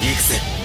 行くぜ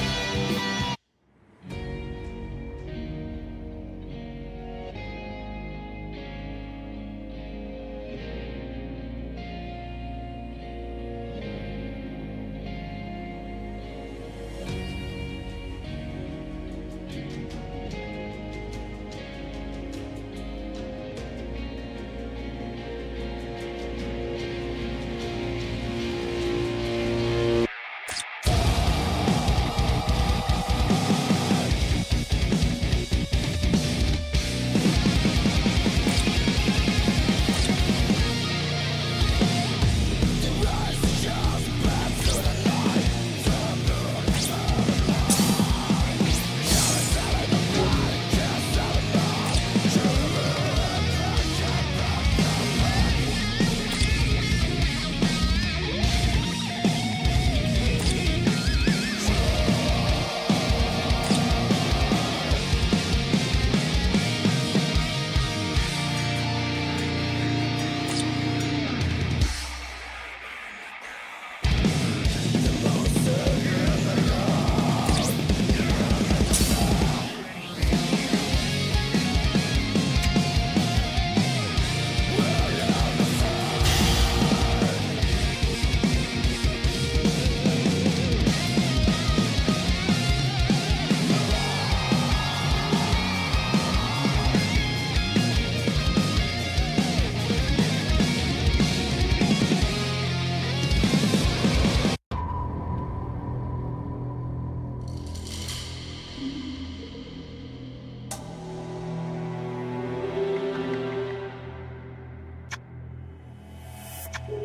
Thank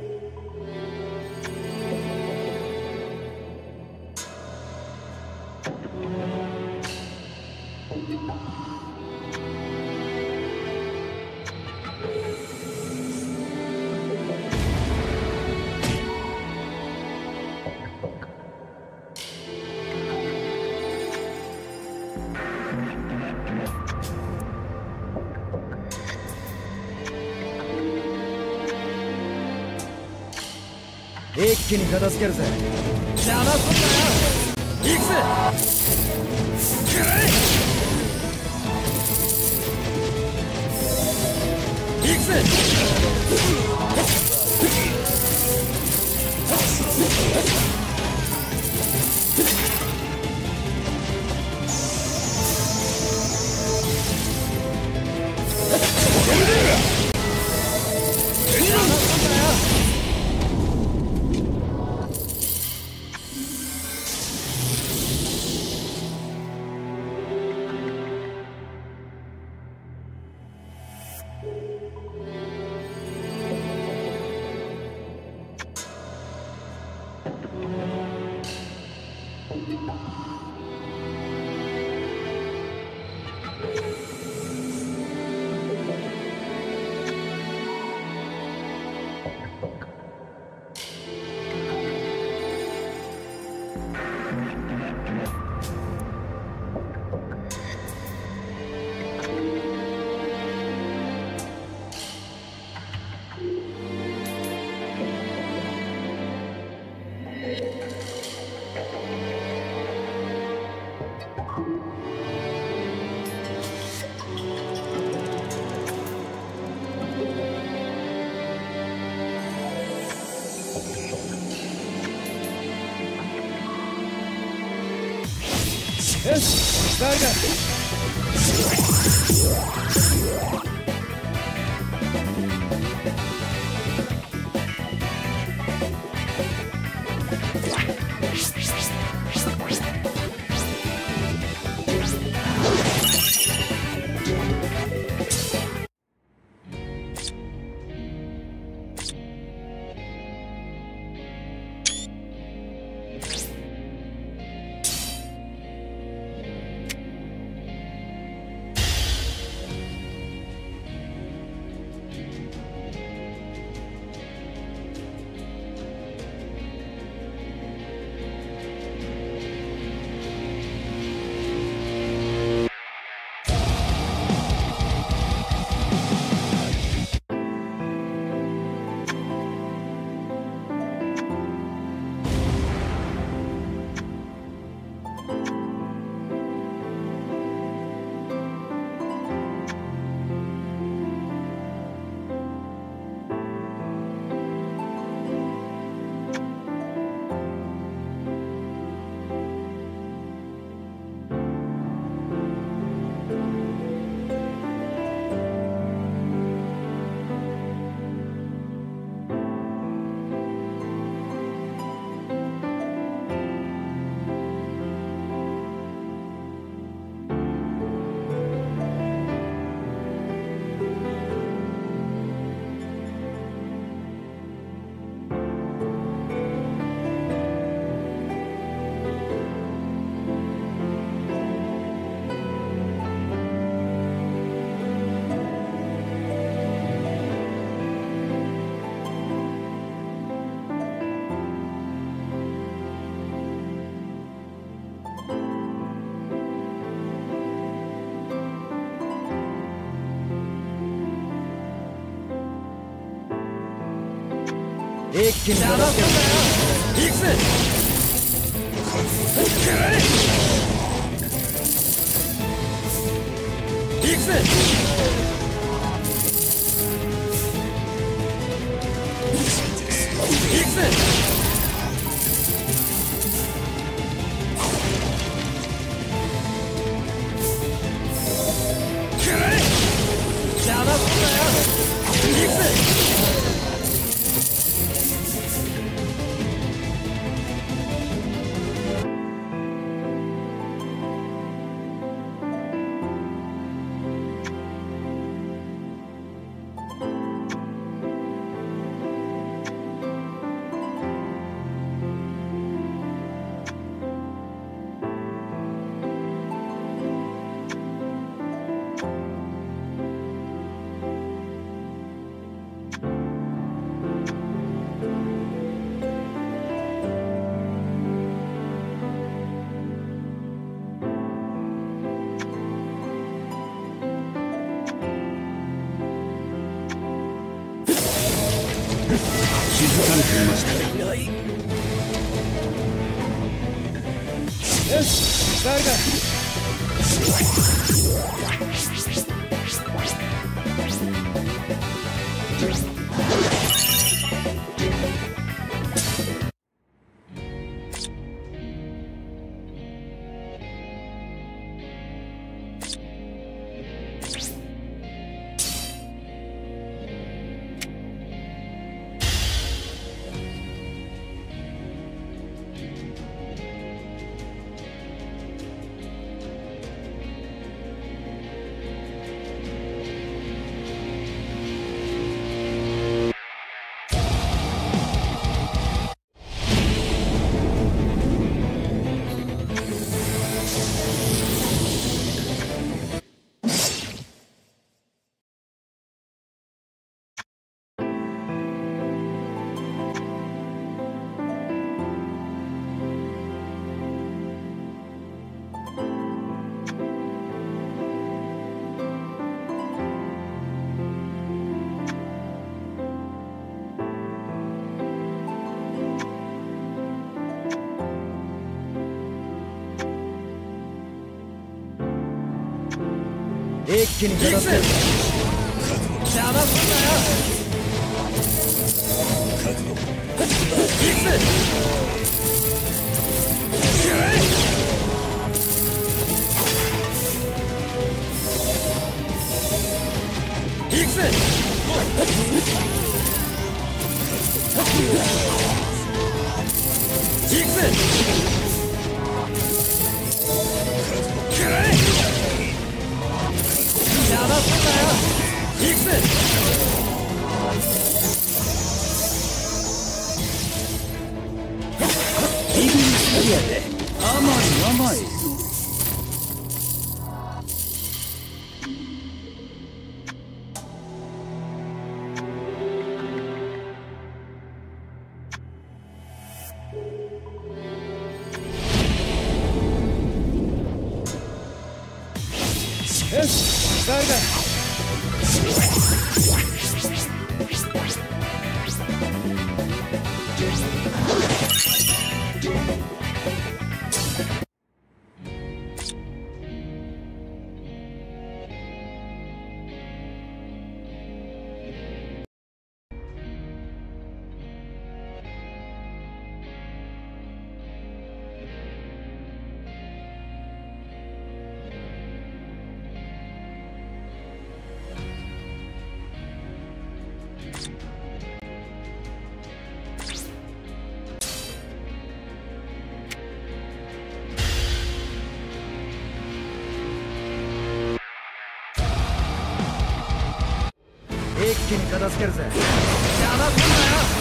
you. 一気に片付けるぜ。邪魔すんなよ。行くぜ。くらえ行くぜ。よし誰一気に邪魔すんなよ行くぜ行くぜ行くぜか一気に片付ける邪魔すんなよ行くぜ行くぜ行くぜ行くぜ。気に片付けるぜ。邪魔すんなよ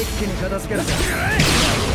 一気に片付けるぞ。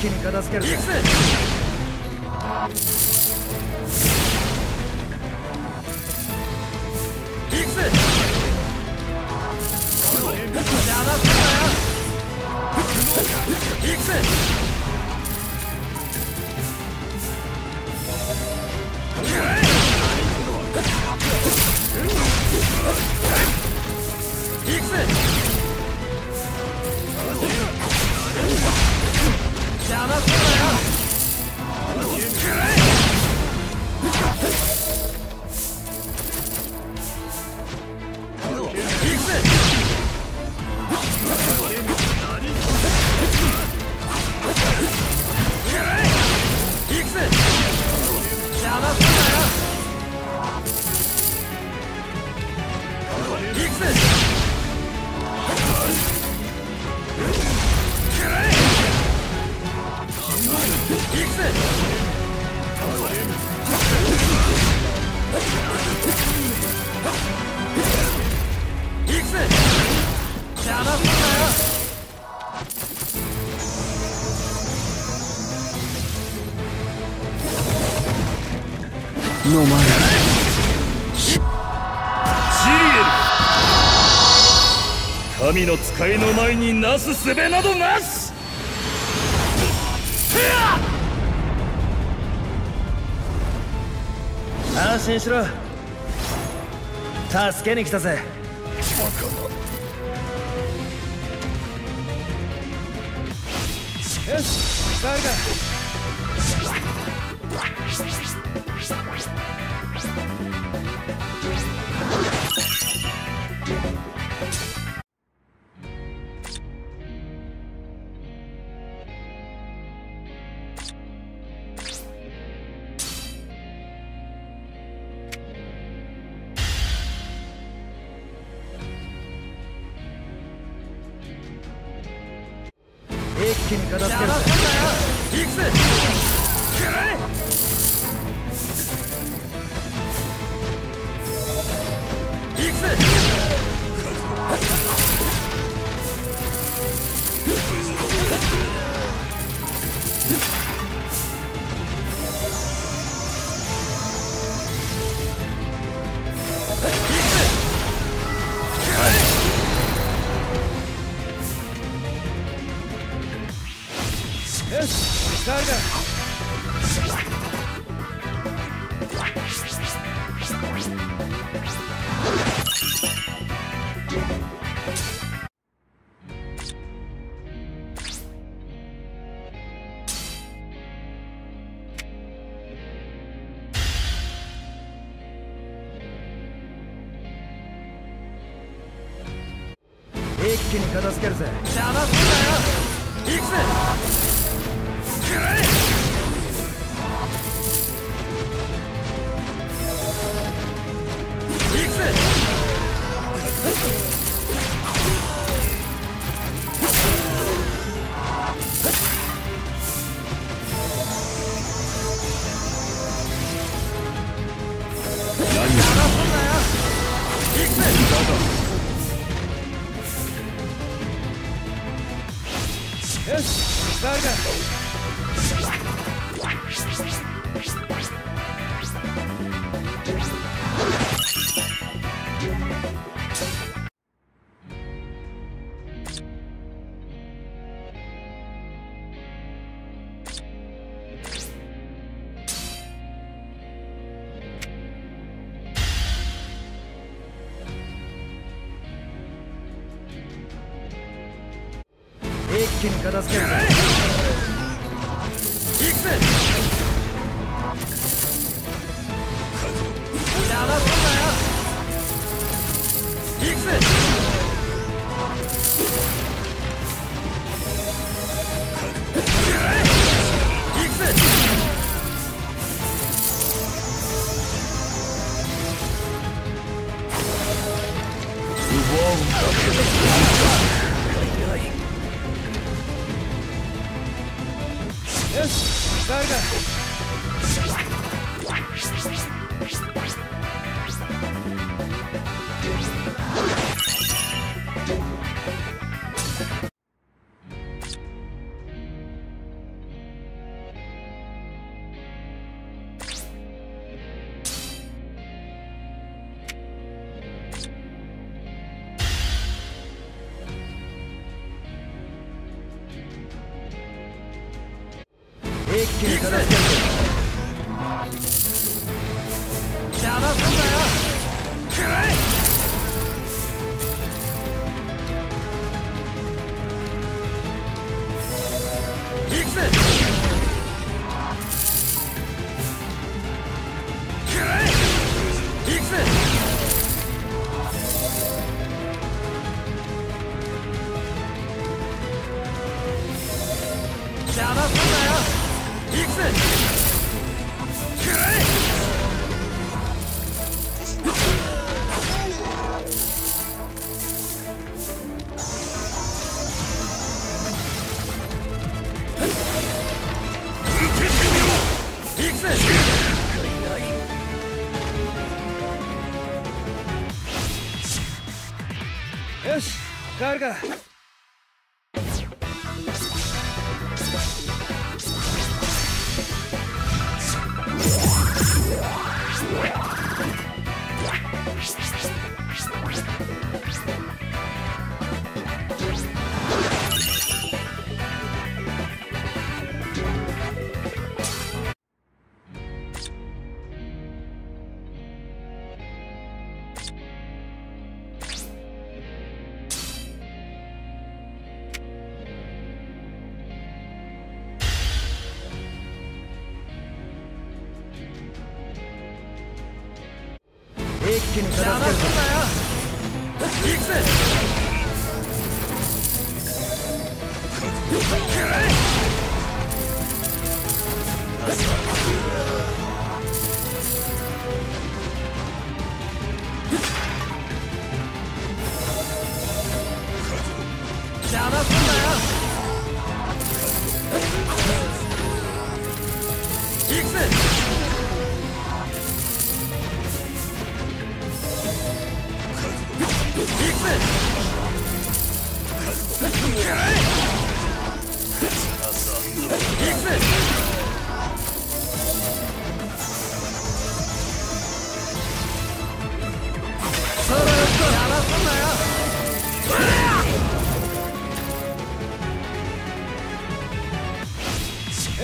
気に片付ける。界の前になすすべなどなし安心しろ。助けに来たぜ。よし誰か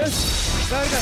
よし誰だ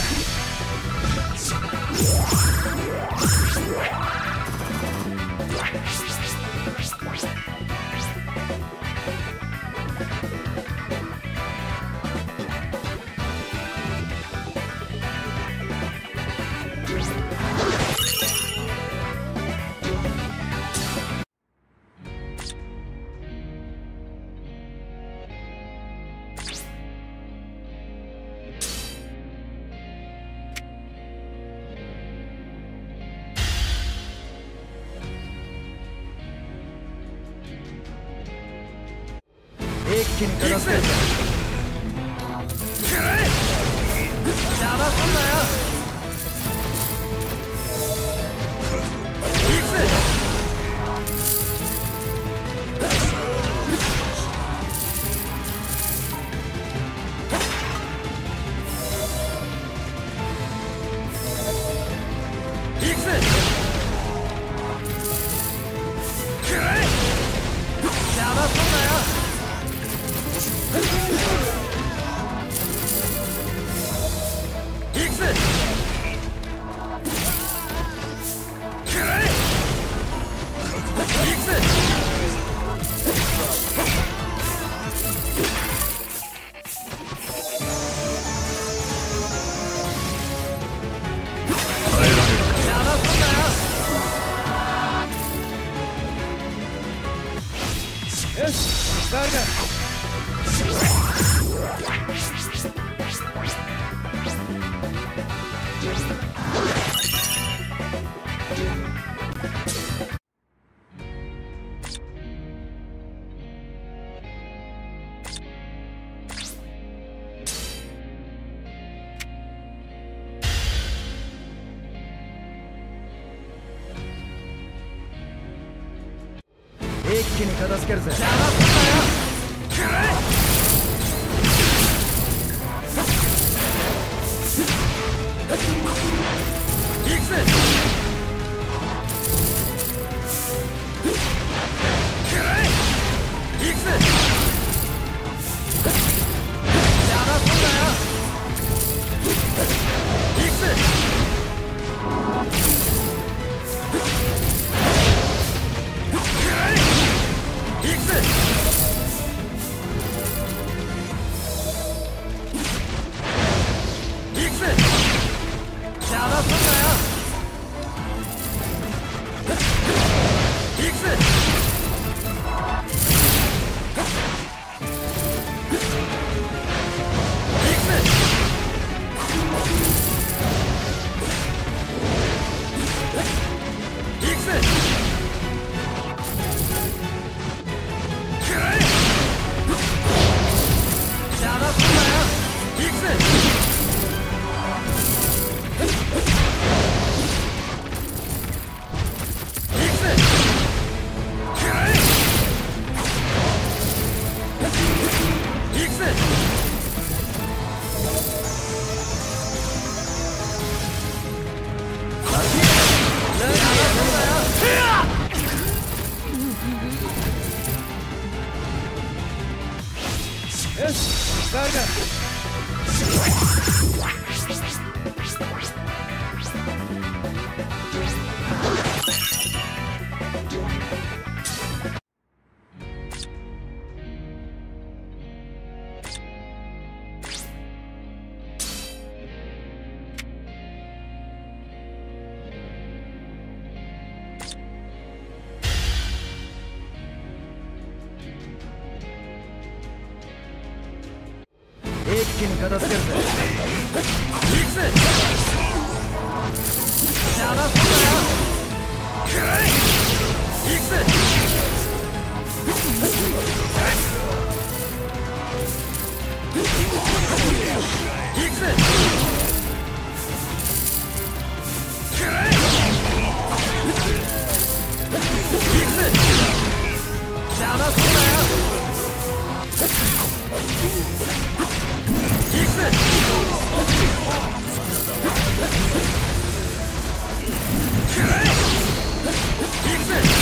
気に片付けるぜ。邪魔すんなよくれくぜくれくぜ。に片付けるぜ。行くぜ。邪魔すんなよ Listen!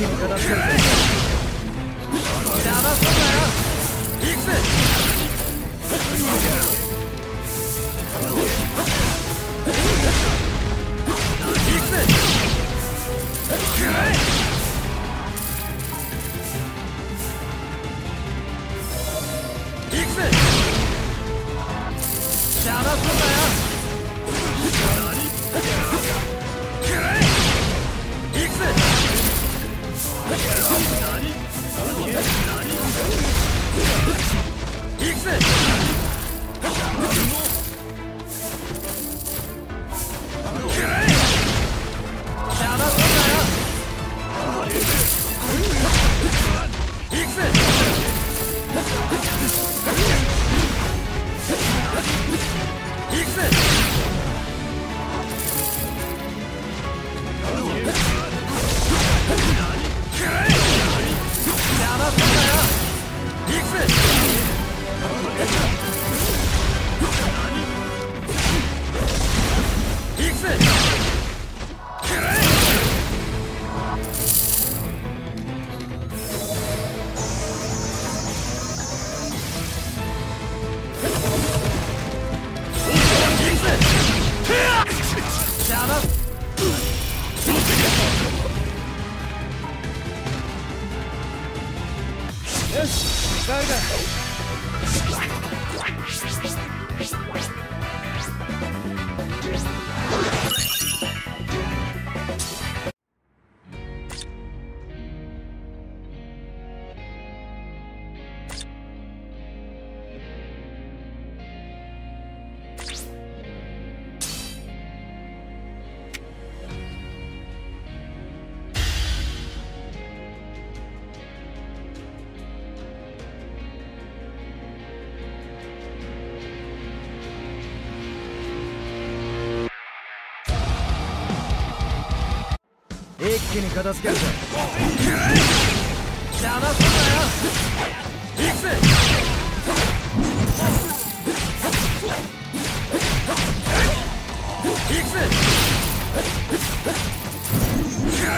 気にかな一気に片付けるぞ。邪魔すんなよいくぜいくぜえ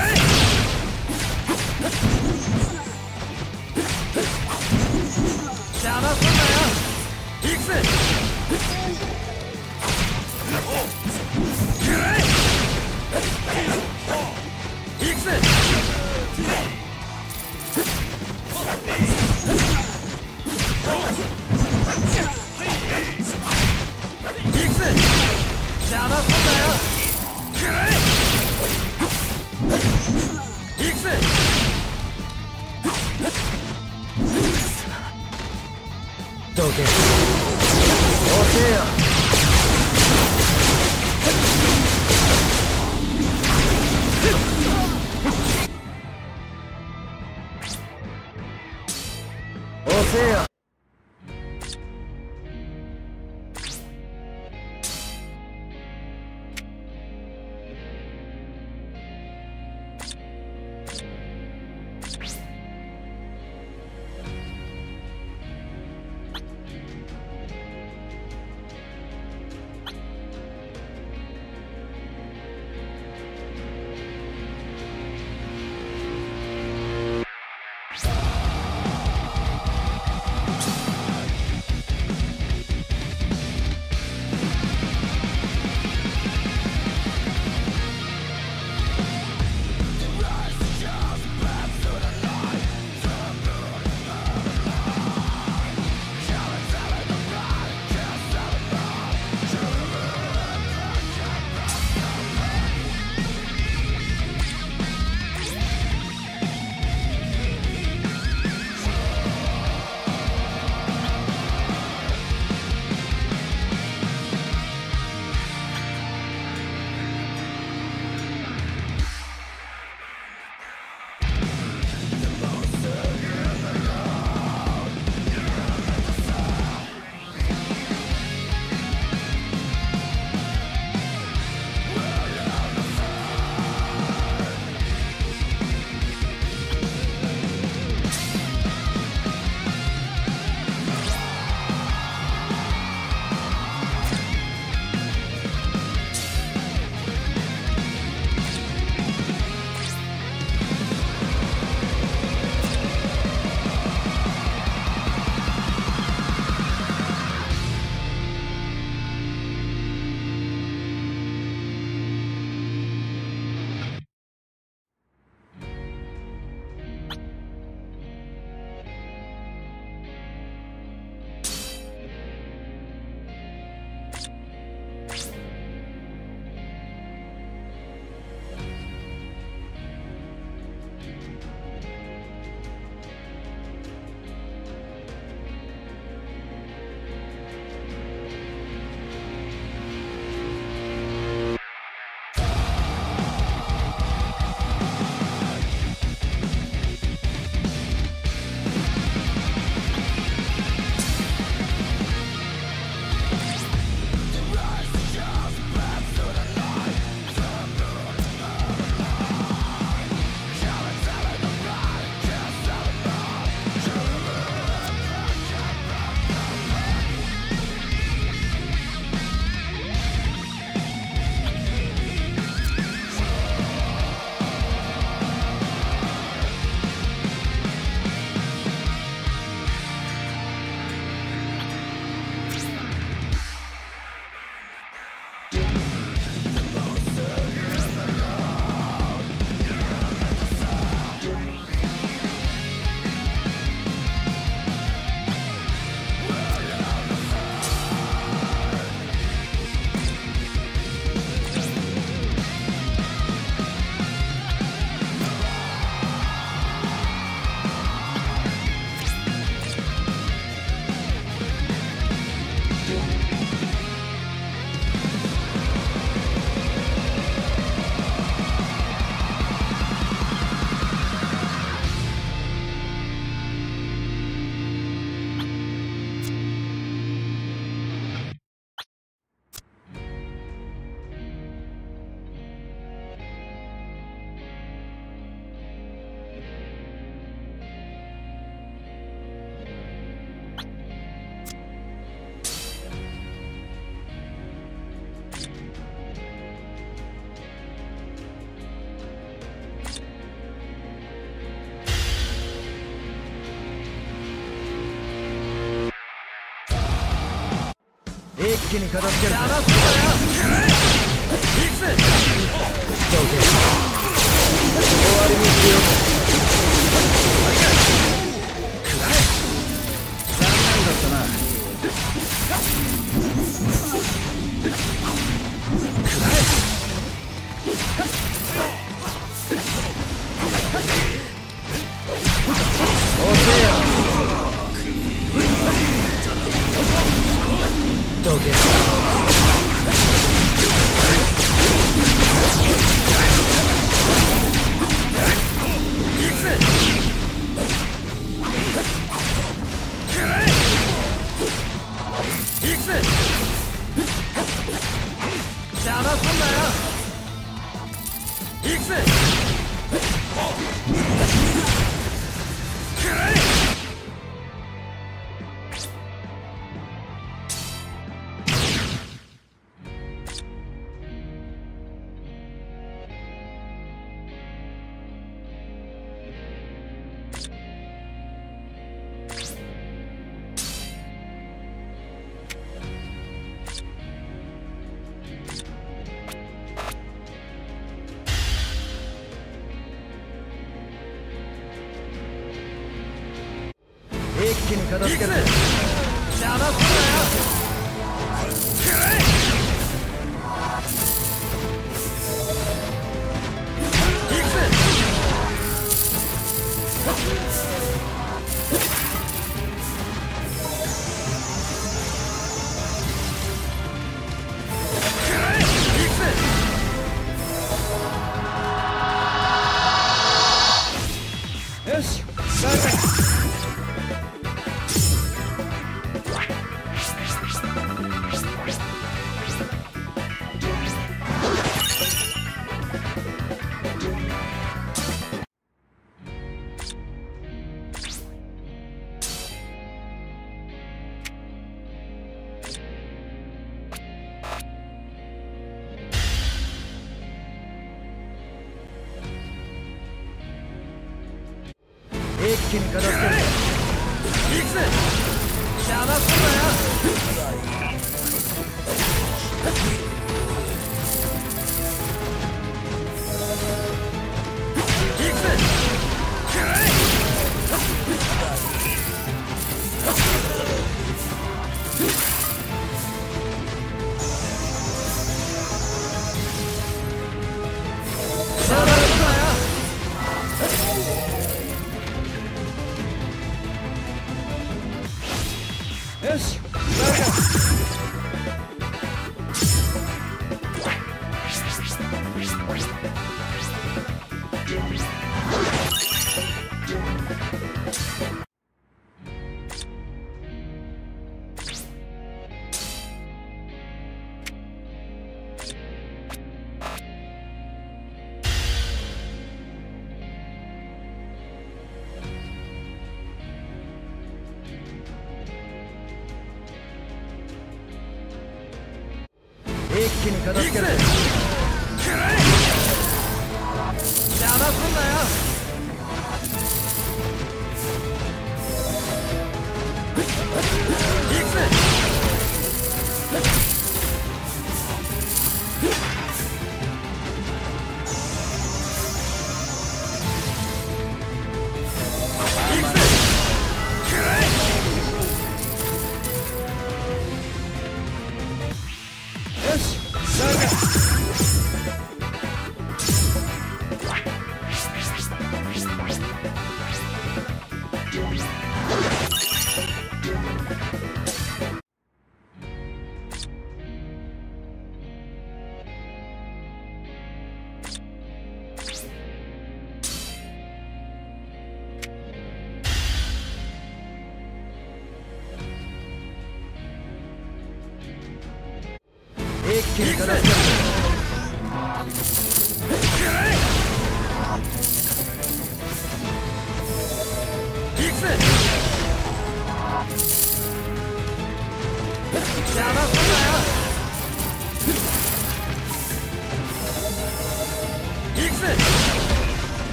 好きに片付ける。けかだ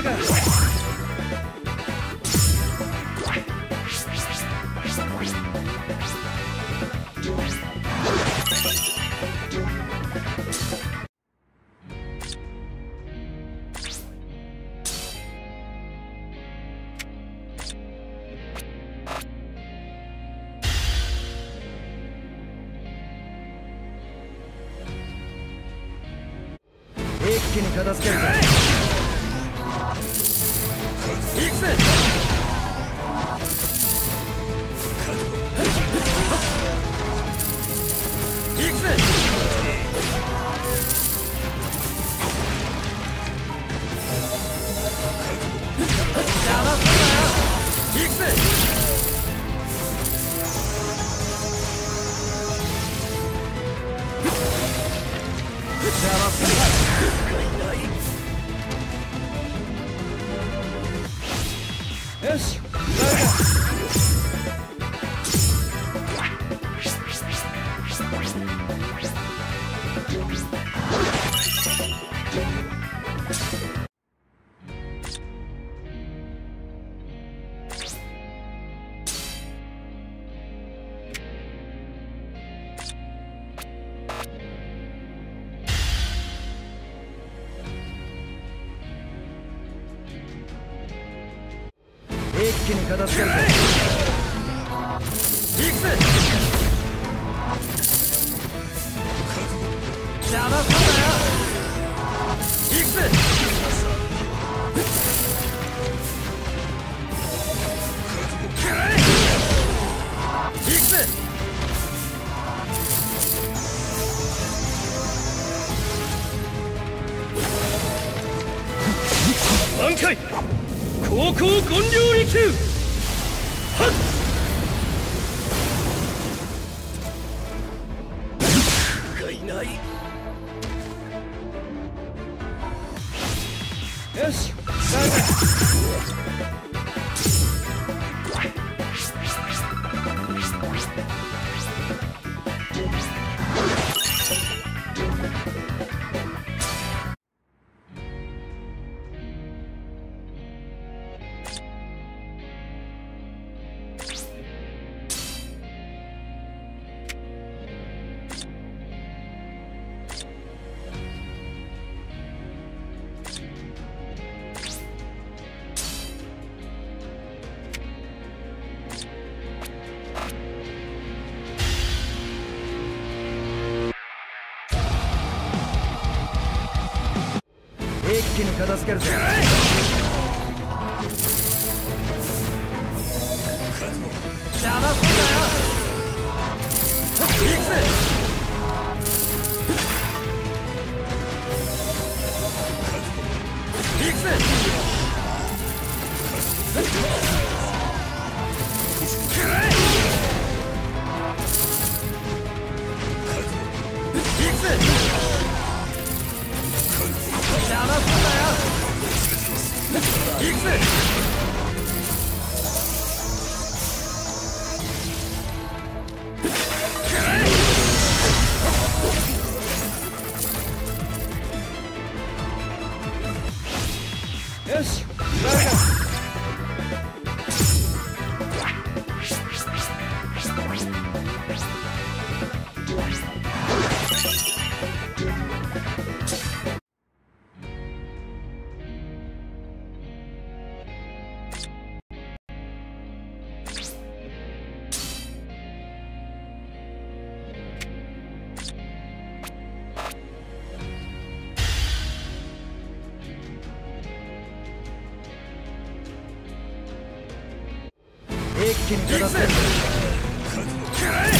பாருங்க だっくぜ邪魔すんなよ行くぜ満開高校権よし 気にかって。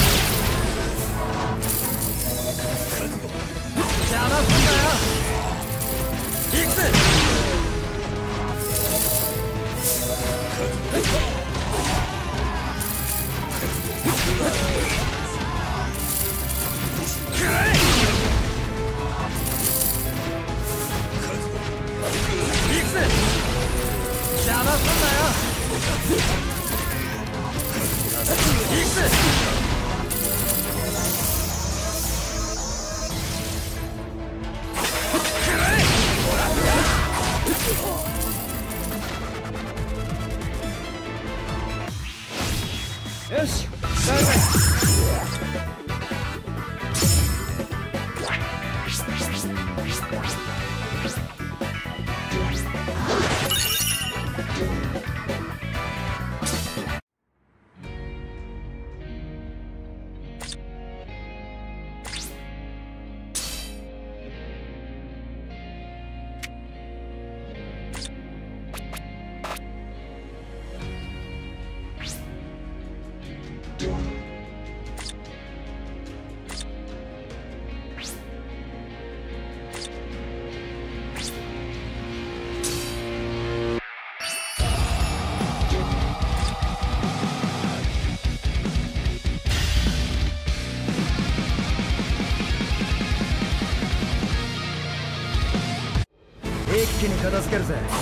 quer dizer.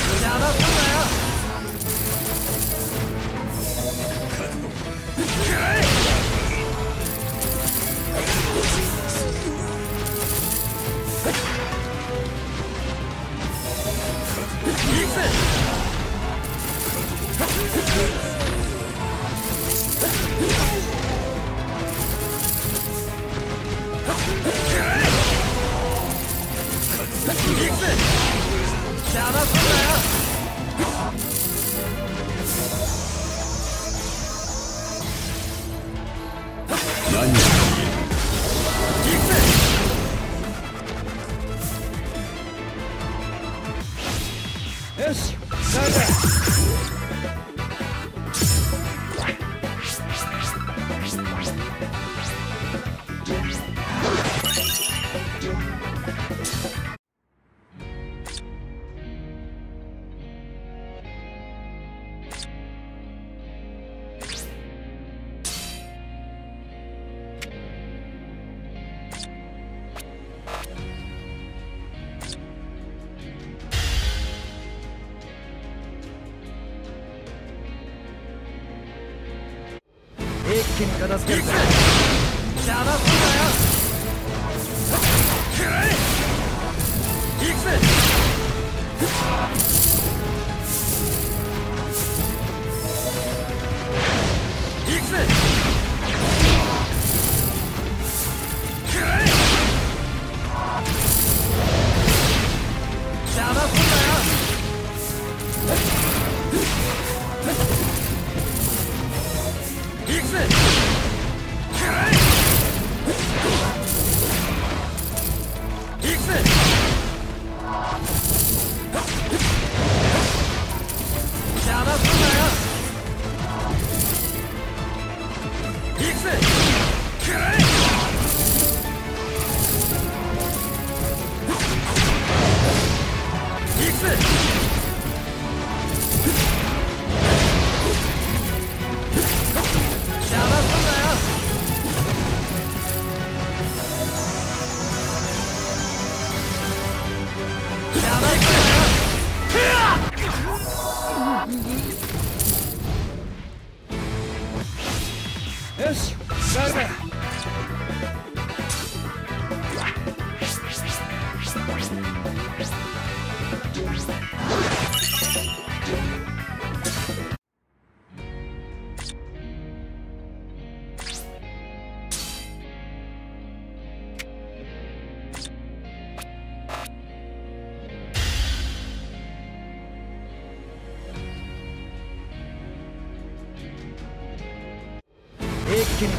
気に片付ける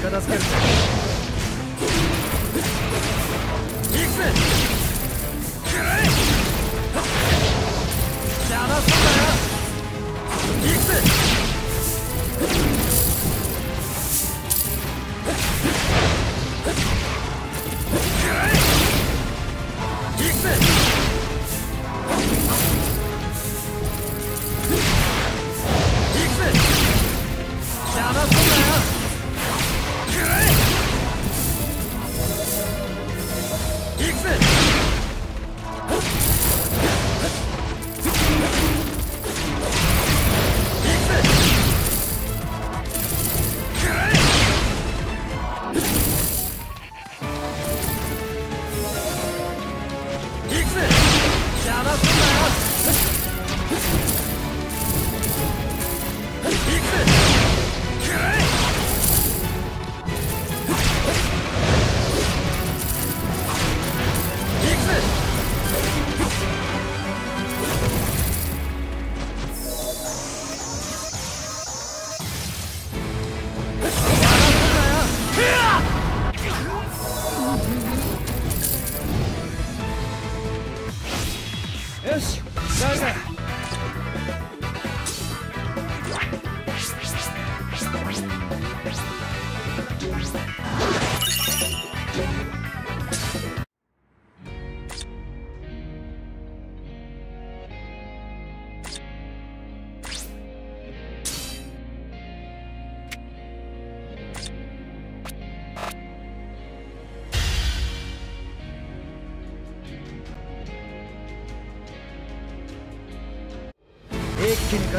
Teraz kiedy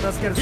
片付ける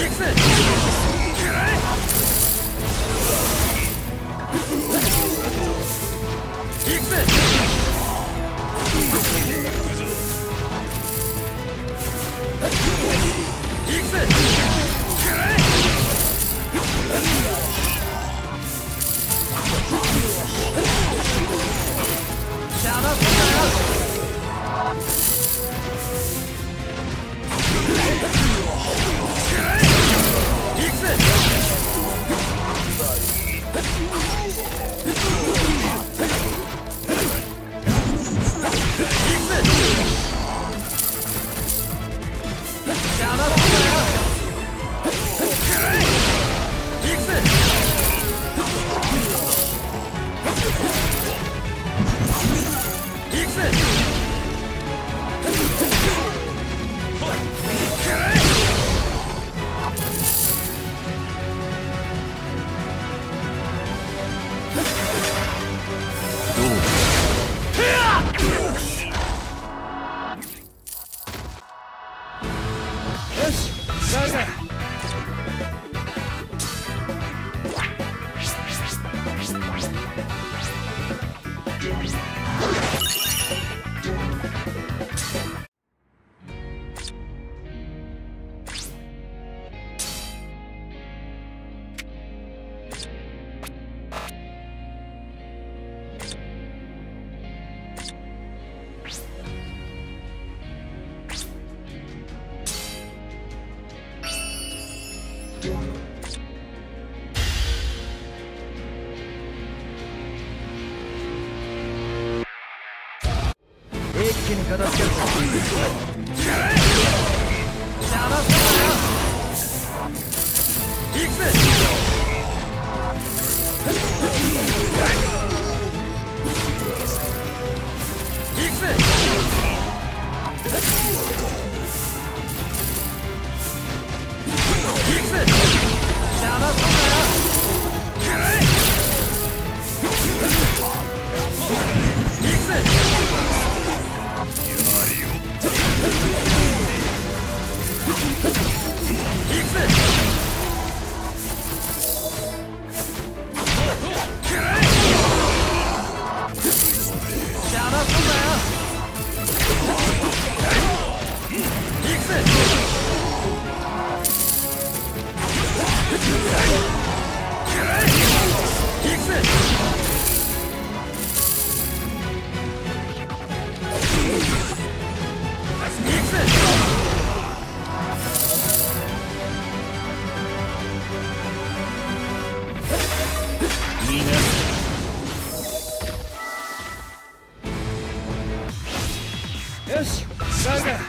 よしさあ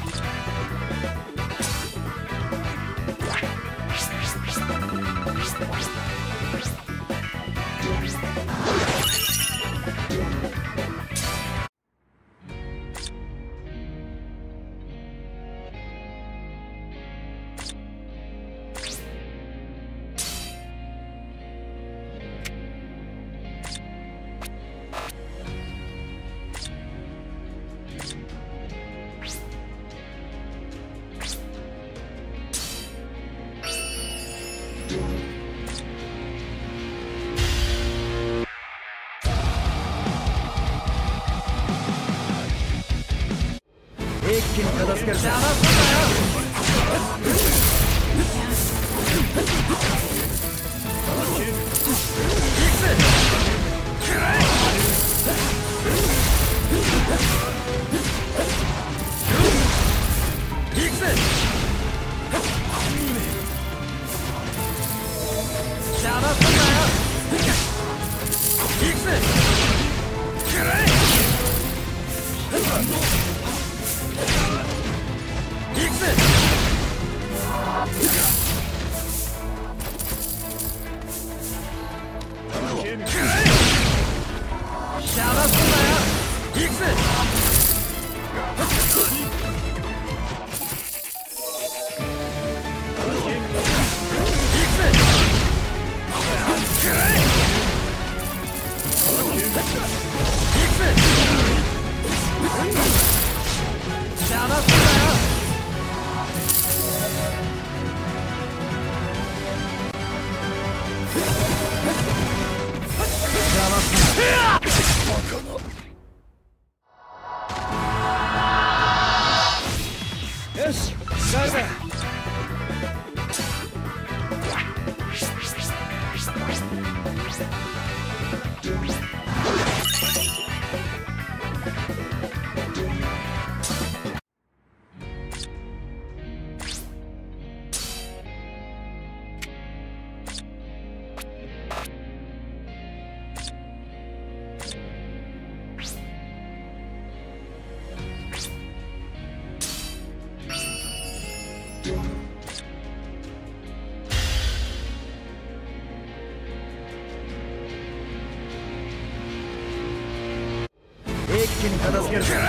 に片